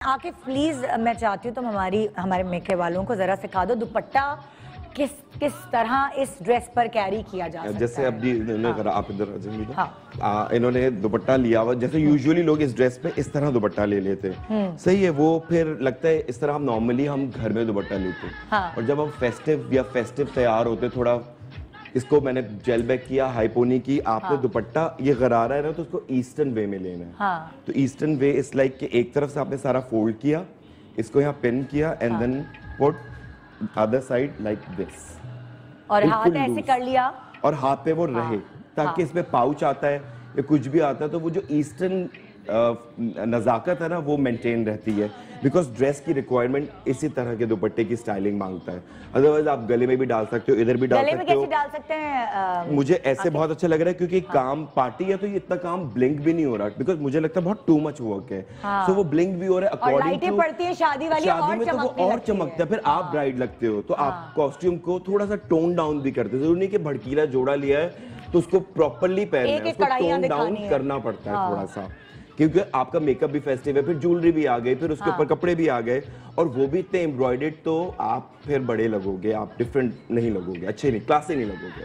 आके प्लीज़ मैं चाहती हूँ तुम हमारी हमारे मेके वालों को जरा सिखा दो दुपट्टा किस किस तरह इस ड्रेस पर कैरी किया जा सकता जैसे है अब जी इन्होंने हाँ। आप इधर। हाँ। इन्होंने दुपट्टा लिया हुआ जैसे यूजुअली लोग इस ड्रेस पे इस तरह दुपट्टा ले लेते हैं हम्म। सही है वो फिर लगता है इस तरह हम नॉर्मली हम घर में दुपट्टा लेते हैं हाँ। और जब हम फेस्टिव या फेस्टिव तैयार होते थोड़ा इसको मैंने जेल बैक किया हाइपोनी की आपने हाँ। दुपट्टा ये गरारा है ना तो उसको ईस्टर्न वे में लेना है हाँ तो ईस्टर्न वे इस लाइक कि एक तरफ़ से आपने सारा फोल्ड किया इसको यहाँ पिन किया एंड हाँ। Then put other side like this और हाथ ऐसे कर लिया और हाथ पे वो रहे ताकि हाँ। इसमें पाउच आता है या कुछ भी आता है तो वो जो ईस्टर्न नज़ाकत है ना वो मेंटेन रहती है। बिकॉज़ ड्रेस की रिक्वायरमेंट इसी तरह के दुपट्टे की स्टाइलिंग माँगता है। अदरवाइज़ आप गले में भी डाल सकते हो इधर भी डाल गले में सकते कैसे हो डाल सकते हैं अ, मुझे ऐसे बहुत अच्छा लग रहा है क्योंकि हाँ। काम पार्टी है तो ये इतना काम ब्लिंक भी नहीं हो रहा। बिकॉज़ मुझे लगता है बहुत टू मच वर्क है। सो हाँ। सो वो ब्लिंक भी हो रहा है अकॉर्डिंग लाइटें पड़ती हैं शादी वाली शादी में तो वो और चमकता है फिर हाँ। आप ब्राइड लगते हो। तो आप कॉस्ट्यूम को थोड़ा सा टोन डाउन भी करते हो। ज़रूरी नहीं कि भड़कीला जोड़ा लिया है तो उसको प्रॉपरली पहनना है उसको टोन डाउन करना पड़ता है हाँ। थोड़ा सा। क्योंकि आपका मेकअप भी फेस्टिव है फिर ज्वेलरी भी आ गई फिर उसके ऊपर हाँ। ऊपर कपड़े भी आ गए और वो भी इतने एम्ब्रॉयडेड तो आप फिर बड़े लगोगे आप डिफरेंट नहीं लगोगे अच्छे नहीं क्लासे नहीं लगोगे